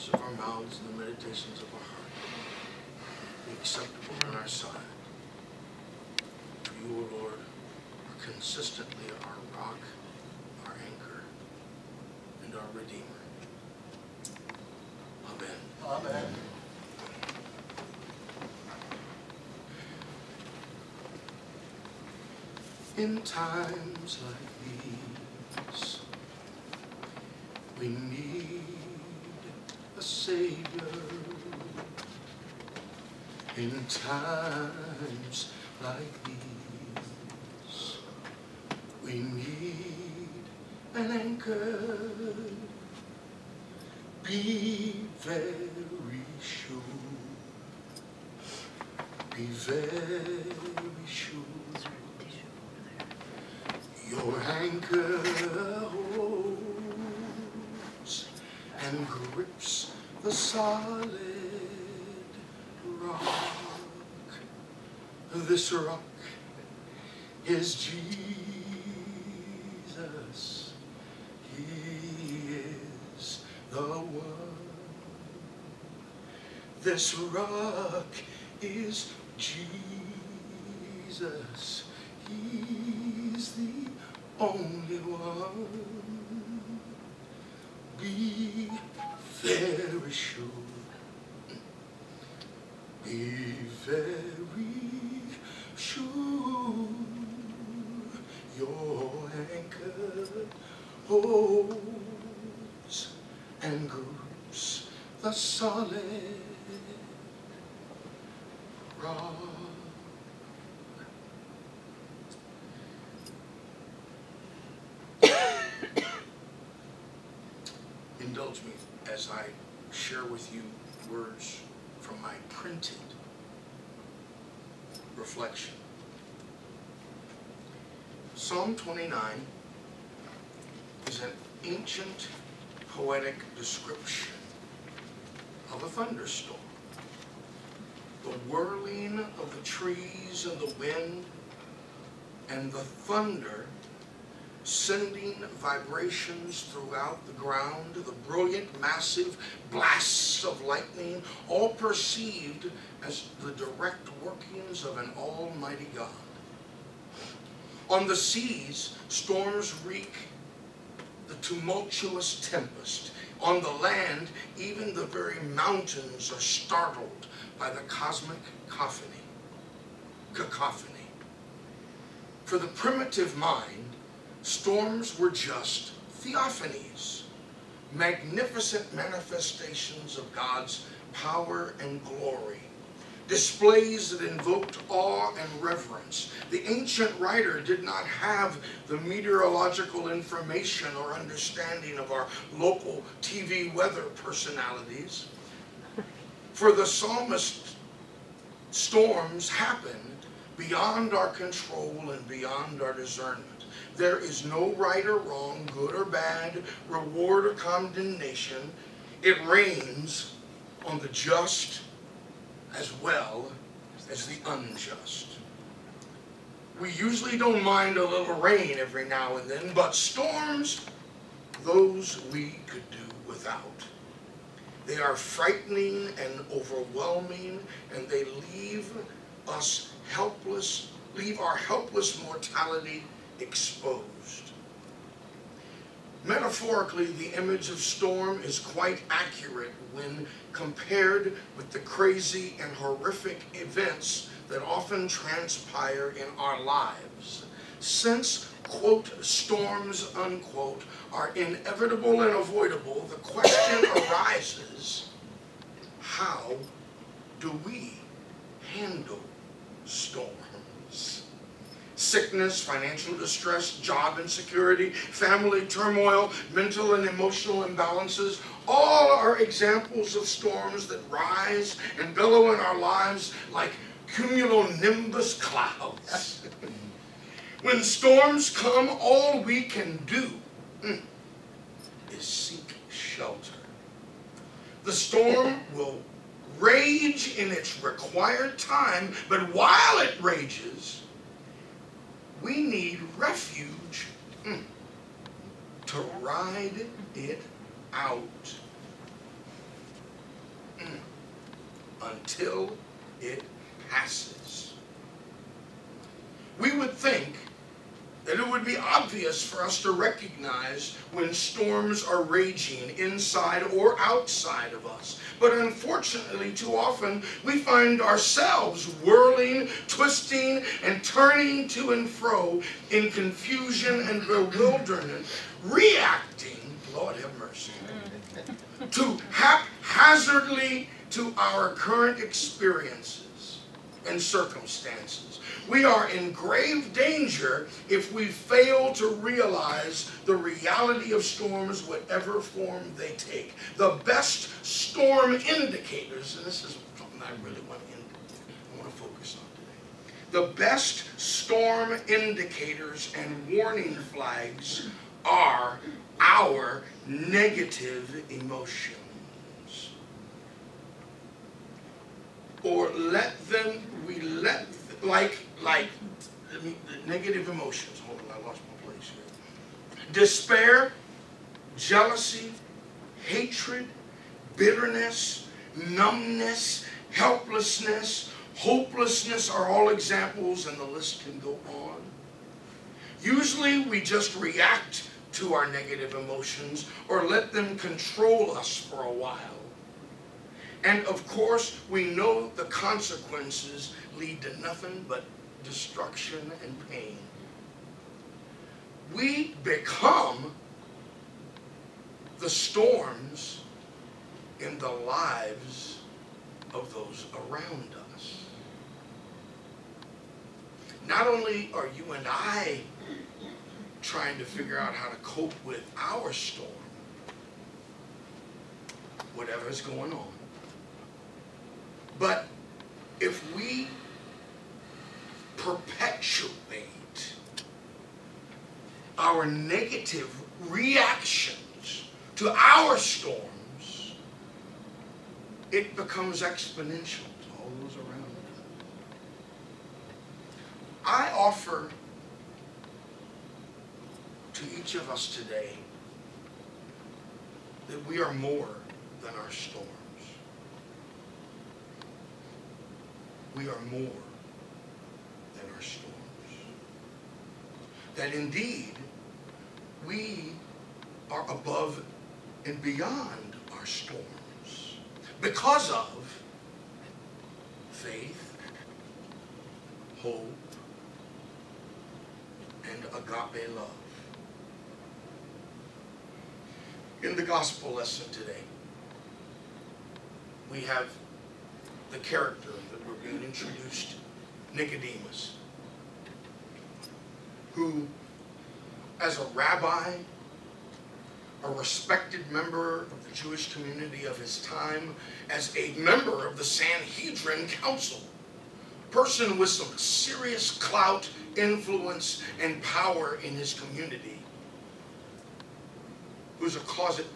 words of our mouths and the meditations of our heart be acceptable in our sight. For you, O Lord, are consistently our rock, our anchor, and our Redeemer. Amen. Amen. In times like these, we need Savior. In times like these, we need an anchor. Be very sure. Be very sure. Your anchor holds and grips the solid rock. This rock is Jesus. He is the one. This rock is Jesus. He's the only one. Be very sure. Be very sure. Your anchor holds and grips the solid rock. Indulge me as I share with you words from my printed reflection. Psalm 29 is an ancient poetic description of a thunderstorm. The whirling of the trees and the wind and the thunder sending vibrations throughout the ground, the brilliant, massive blasts of lightning, all perceived as the direct workings of an almighty God. On the seas, storms wreak the tumultuous tempest. On the land, even the very mountains are startled by the cosmic cacophony. cacophony. For the primitive mind, storms were just theophanies, magnificent manifestations of God's power and glory, displays that invoked awe and reverence. The ancient writer did not have the meteorological information or understanding of our local TV weather personalities. For the psalmist, storms happened beyond our control and beyond our discernment. There is no right or wrong, good or bad, reward or condemnation. It rains on the just as well as the unjust. We usually don't mind a little rain every now and then, but storms, those we could do without. They are frightening and overwhelming, and they leave us helpless, leave our helpless mortality exposed. Metaphorically, the image of storm is quite accurate when compared with the crazy and horrific events that often transpire in our lives. Since, quote, storms, unquote, are inevitable and avoidable, the question arises, how do we handle storms? Sickness, financial distress, job insecurity, family turmoil, mental and emotional imbalances, all are examples of storms that rise and billow in our lives like cumulonimbus clouds. when storms come, all we can do mm, is seek shelter. The storm will rage in its required time, but while it rages, we need refuge mm, to ride it out. until it passes. We would think that it would be obvious for us to recognize when storms are raging inside or outside of us. But unfortunately, too often, we find ourselves whirling, twisting, and turning to and fro in confusion and bewilderment, reacting, Lord have mercy, mm. to haphazardly to our current experiences and circumstances. We are in grave danger if we fail to realize the reality of storms, whatever form they take. The best storm indicators, and this is something I really want to, I want to focus on today. The best storm indicators and warning flags are our negative emotions. Or let them, we let, like like negative emotions. Hold on, I lost my place here. Despair, jealousy, hatred, bitterness, numbness, helplessness, hopelessness are all examples, and the list can go on. Usually we just react to our negative emotions or let them control us for a while. And of course, we know the consequences lead to nothing but destruction and pain. We become the storms in the lives of those around us. Not only are you and I trying to figure out how to cope with our storm, whatever's going on, but if we perpetuate our negative reactions to our storms, it becomes exponential to all those around us. I offer to each of us today that we are more than our storms. We are more than our storms. That indeed, we are above and beyond our storms because of faith, hope, and agape love. In the gospel lesson today, we have the character that we're being introduced, Nicodemus who, as a rabbi, a respected member of the Jewish community of his time, as a member of the Sanhedrin Council, person with some serious clout, influence, and power in his community, who's a closet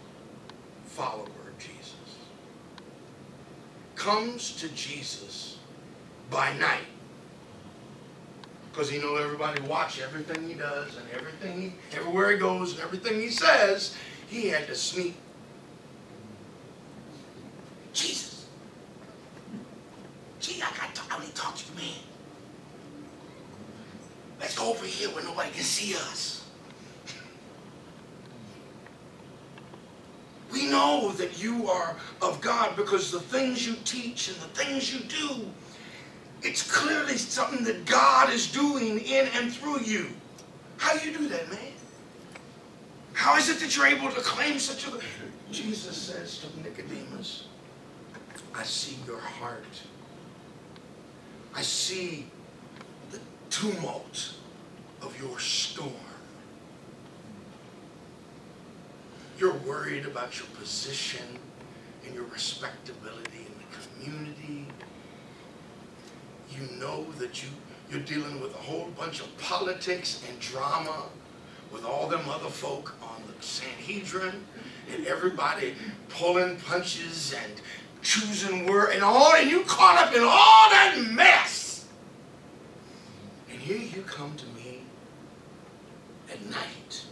follower comes to Jesus by night because he know everybody watch everything he does and everything he, everywhere he goes and everything he says, he had to sneak. Jesus. Gee, I got to, I need to talk to you, man. Let's go over here where nobody can see us. We know that you are of God because the things you teach and the things you do it's clearly something that God is doing in and through you. How do you do that, man? How is it that you're able to claim such a... Jesus says to Nicodemus, I see your heart. I see the tumult of your storm. You're worried about your position and your respectability in the community you know that you, you're dealing with a whole bunch of politics and drama with all them other folk on the Sanhedrin and everybody pulling punches and choosing words and all, and you caught up in all that mess. And here you come to me at night,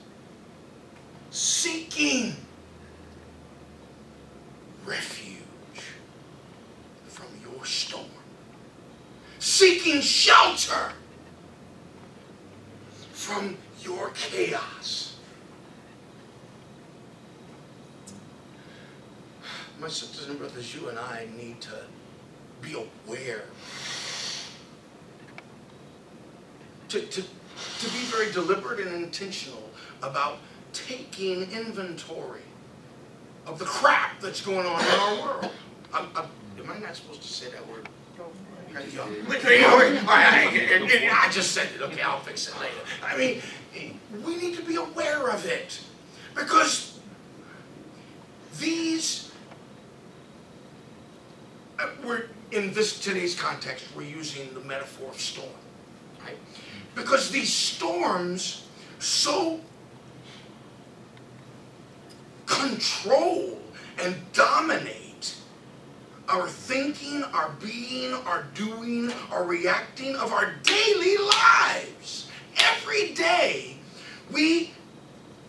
seeking refuge seeking shelter from your chaos. My sisters and brothers, you and I need to be aware. To, to, to be very deliberate and intentional about taking inventory of the crap that's going on in our world. I'm, I'm, am I not supposed to say that word? I just said it. Okay, I'll fix it later. I mean, we need to be aware of it because these uh, we're in this today's context. We're using the metaphor of storm, right? Because these storms so control and dominate our thinking, our being, our doing, our reacting of our daily lives. Every day, we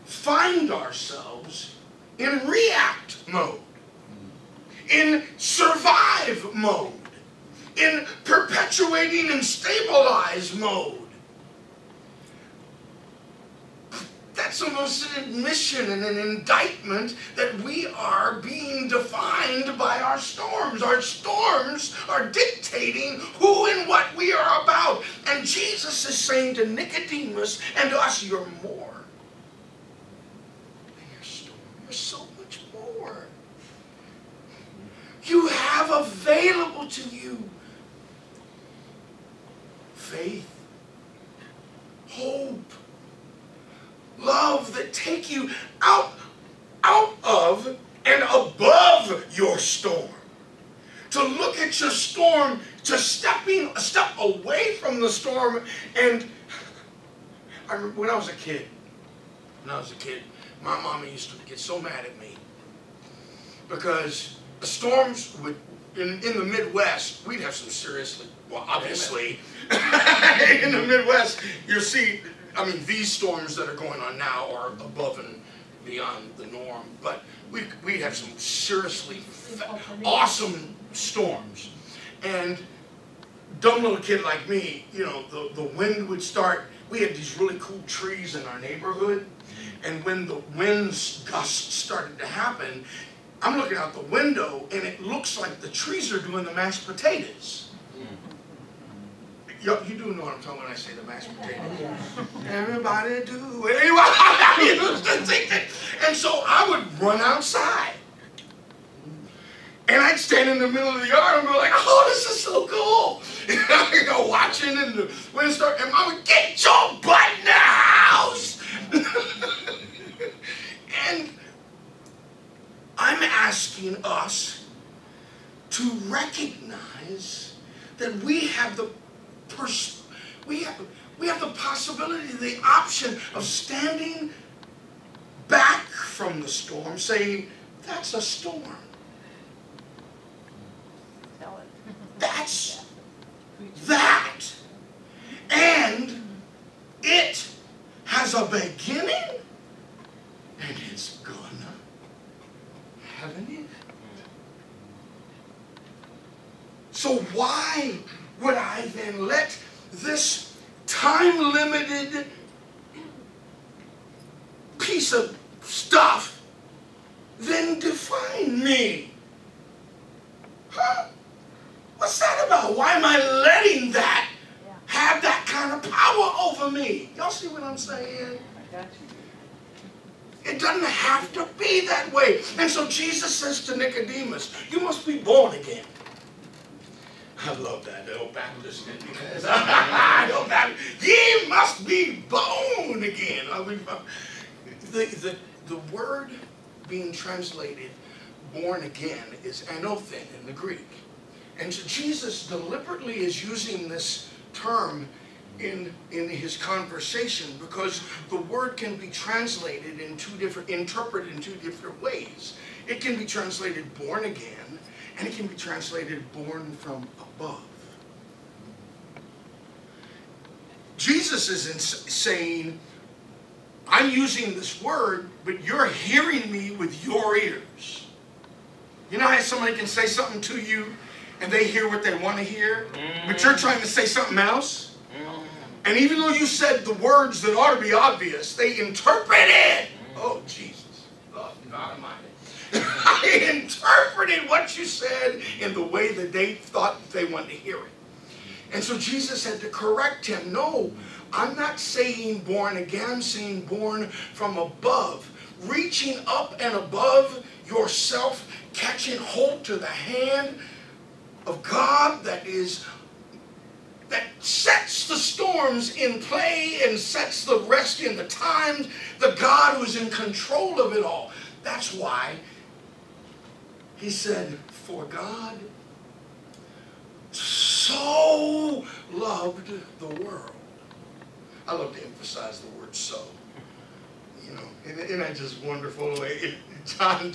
find ourselves in react mode, in survive mode, in perpetuating and stabilize mode. That's almost an admission and an indictment that we are being defined by our storms. Our storms are dictating who and what we are about. And Jesus is saying to Nicodemus and to us, You're more than your storm. You're so much more. You have available to you faith, hope love that take you out, out of and above your storm. To look at your storm, to stepping step away from the storm. And I remember when I was a kid, when I was a kid, my mama used to get so mad at me because the storms would in, in the Midwest, we'd have some seriously, well, obviously, in the Midwest, you see I mean, these storms that are going on now are above and beyond the norm, but we we have some seriously awesome storms. And dumb little kid like me, you know, the, the wind would start. We had these really cool trees in our neighborhood, and when the winds gusts started to happen, I'm looking out the window, and it looks like the trees are doing the mashed potatoes. You, you do know what I'm talking when I say the mashed potatoes. Oh, Everybody do it. and so I would run outside. And I'd stand in the middle of the yard and be like, oh, this is so cool. And I'd know, watching and the wind start, and I would get your butt in the house. and I'm asking us to recognize that we have the pers- we have we have the possibility, the option of standing back from the storm, saying, "That's a storm." That's that, and it has a beginning, and it's gonna have an end. So why would I then let this time limited piece of stuff then me? Huh? What's that about? Why am I letting that have that kind of power over me? Y'all see what I'm saying? I got you. It doesn't have to be that way. And so Jesus says to Nicodemus, You must be born again. I love that old Baptist because old Baptist, ye must be born again. The, the, the word being translated born again is anothen in the Greek. And so Jesus deliberately is using this term in, in his conversation because the word can be translated in two different, interpreted in two different ways. It can be translated born again, and it can be translated born from above. Jesus isn't saying, I'm using this word, but you're hearing me with your ears. You know how somebody can say something to you and they hear what they want to hear, but you're trying to say something else. And even though you said the words that ought to be obvious, they interpreted. Oh, Jesus. Oh, God Almighty. I interpreted what you said in the way that they thought they wanted to hear it. And so Jesus had to correct him. No, I'm not saying born again, I'm saying born from above. Reaching up and above yourself, catching hold to the hand of God that is that sets the storms in play and sets the rest in the times, the God who's in control of it all. That's why he said, For God so loved the world. I love to emphasize the word so. You know, isn't that just wonderful? John.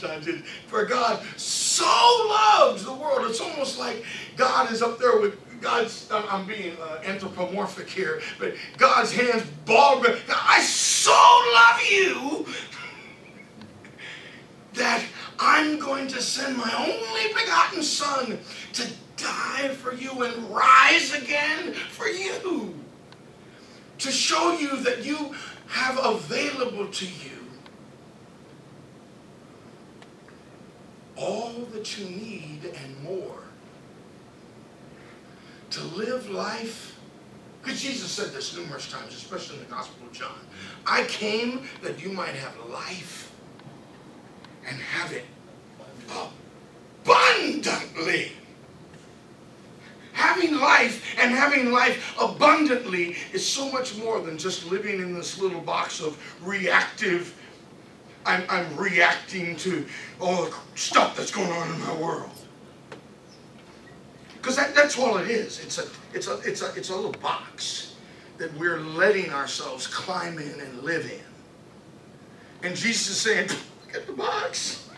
For God so loved the world. It's almost like God is up there with God's, I'm being uh, anthropomorphic here, but God's hands balled. I so love you that I'm going to send my only begotten Son to die for you and rise again for you. To show you that you have available to you all that you need and more to live life. Because Jesus said this numerous times, especially in the Gospel of John. I came that you might have life and have it abundantly. Having life and having life abundantly is so much more than just living in this little box of reactive. I'm, I'm reacting to all the stuff that's going on in my world. Because that, that's all it is. It's a, it's, a, it's, a, it's a little box that we're letting ourselves climb in and live in. And Jesus is saying, get the box.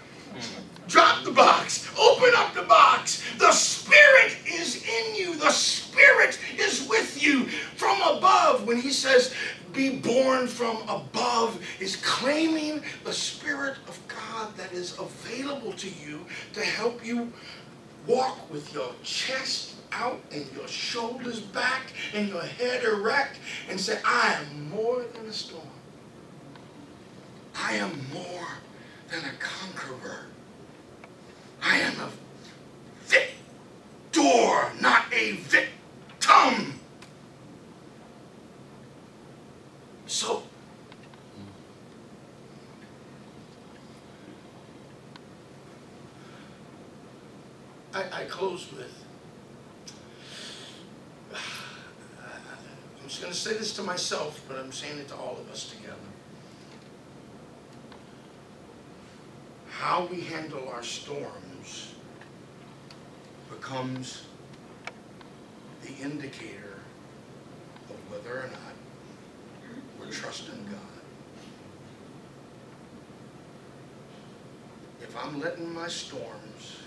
Drop the box. Open up the box. The Spirit is in you. The Spirit is with you from above. When he says, be born from above, is claiming the Spirit of God that is available to you to help you walk with your chest out and your shoulders back and your head erect and say, I am more than a storm. I am more than a conqueror. I am a victor, not a victim. So, I, I close with, I'm just going to say this to myself, but I'm saying it to all of us together. How we handle our storms becomes the indicator of whether or not we're trusting God. If I'm letting my storms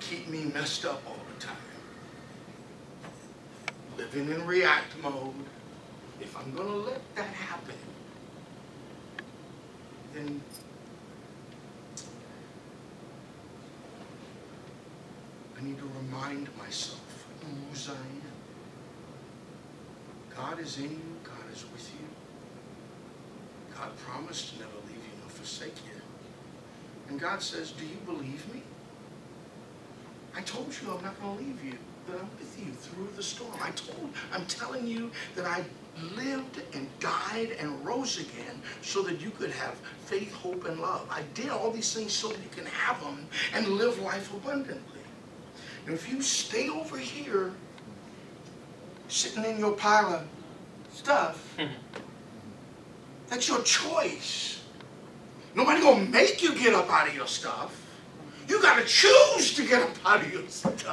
keep me messed up all the time, living in react mode, if I'm going to let that happen, then I need to remind myself whose I am. God is in you. God is with you. God promised to never leave you nor forsake you. And God says, do you believe me? I told you I'm not going to leave you, that I'm with you through the storm. I told, I'm telling you that I lived and died and rose again so that you could have faith, hope, and love. I did all these things so that you can have them and live life abundantly. And if you stay over here, sitting in your pile of stuff, hmm. that's your choice. Nobody gonna make you get up out of your stuff. You gotta choose to get up out of your stuff.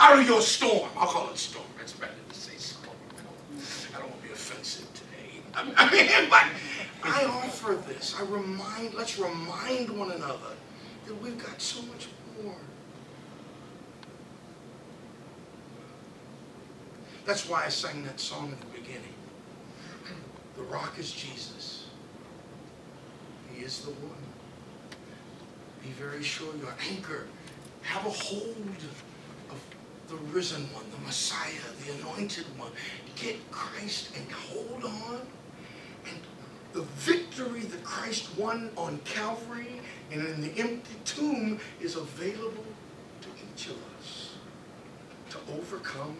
Out of your storm. I'll call it storm. That's better to say storm. I don't want to be offensive today. I mean, but I offer this. I remind, let's remind one another that we've got so much more. That's why I sang that song at the beginning. The rock is Jesus. He is the one. Be very sure your anchor have a hold of the risen one, the Messiah, the anointed one. Get Christ and hold on. And the victory that Christ won on Calvary and in the empty tomb is available to each of us to overcome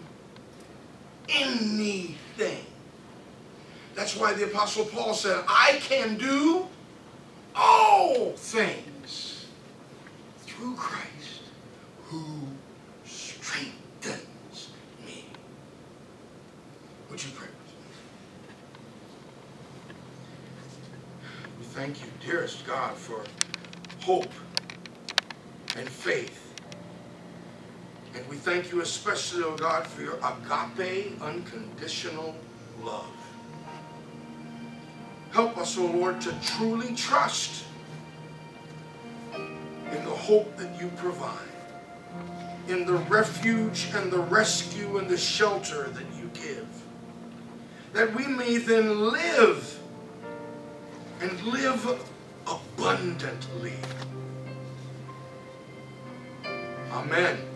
anything. That's why the Apostle Paul said, I can do all things through Christ who strengthens me. Would you pray? We thank you, dearest God, for hope and faith. And we thank you especially, oh God, for your agape, unconditional love. Help us, O oh Lord, to truly trust in the hope that you provide, in the refuge and the rescue and the shelter that you give, that we may then live and live abundantly. Amen.